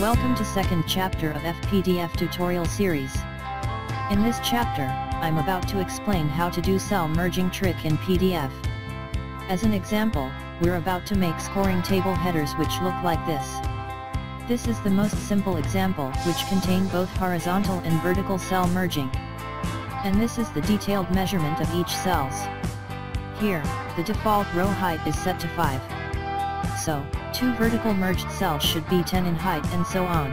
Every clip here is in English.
Welcome to second chapter of FPDF tutorial series. In this chapter, I'm about to explain how to do cell merging trick in PDF. As an example, we're about to make scoring table headers which look like this. This is the most simple example which contain both horizontal and vertical cell merging. And this is the detailed measurement of each cells. Here, the default row height is set to 5. So, two vertical merged cells should be 10 in height and so on.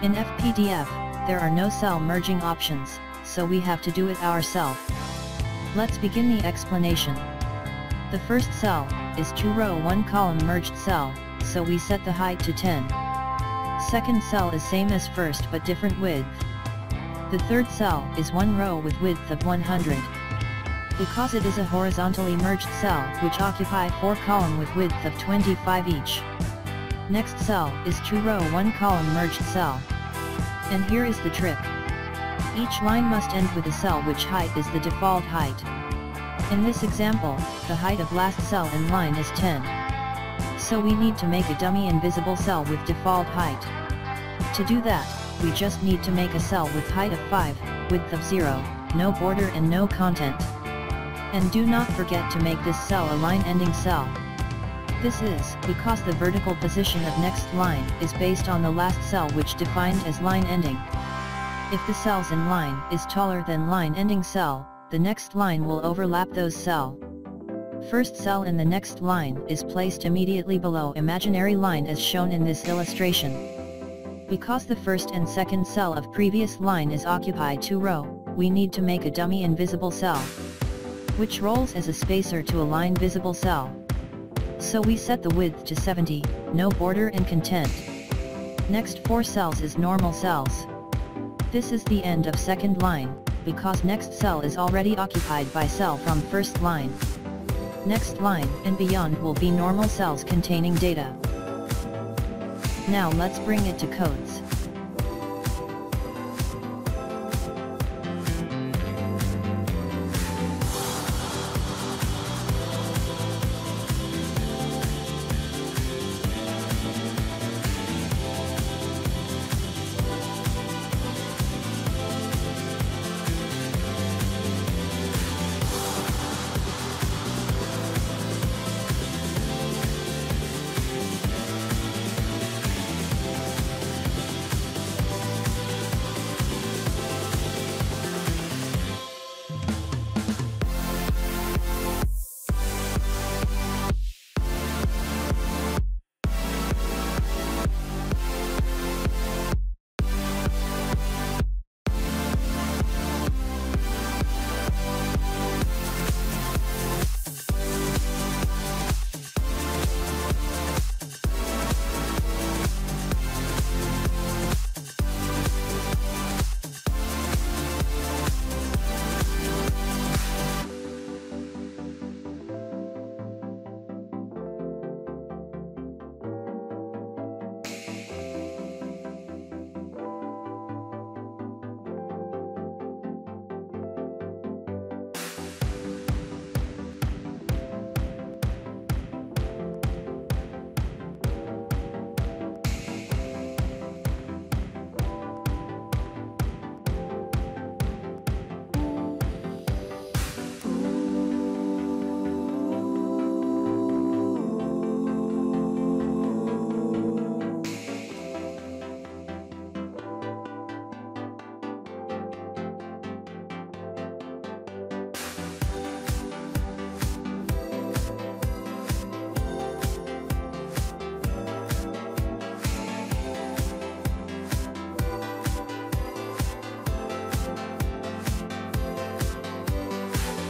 In FPDF, there are no cell merging options, so we have to do it ourselves. Let's begin the explanation. The first cell, is 2 row 1 column merged cell, so we set the height to 10. Second cell is same as first but different width. The third cell is 1 row with width of 100 because it is a horizontally merged cell which occupy 4 column with width of 25 each. Next cell is 2 row 1 column merged cell. And here is the trick. Each line must end with a cell which height is the default height. In this example, the height of last cell in line is 10. So we need to make a dummy invisible cell with default height. To do that, we just need to make a cell with height of 5, width of 0, no border and no content. And do not forget to make this cell a line ending cell. This is because the vertical position of next line is based on the last cell which defined as line ending. If the cells in line is taller than line ending cell, the next line will overlap those cell. First cell in the next line is placed immediately below imaginary line as shown in this illustration. Because the first and second cell of previous line is occupied two row, we need to make a dummy invisible cell which rolls as a spacer to align visible cell. So we set the width to 70, no border and content. Next 4 cells is normal cells. This is the end of second line, because next cell is already occupied by cell from first line. Next line and beyond will be normal cells containing data. Now let's bring it to codes.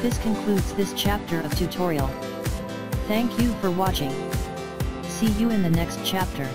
This concludes this chapter of tutorial. Thank you for watching. See you in the next chapter.